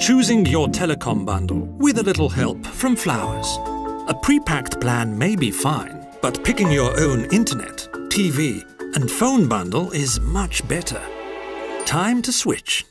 Choosing your telecom bundle with a little help from Flowers. A pre-packed plan may be fine, but picking your own internet, TV and phone bundle is much better. Time to switch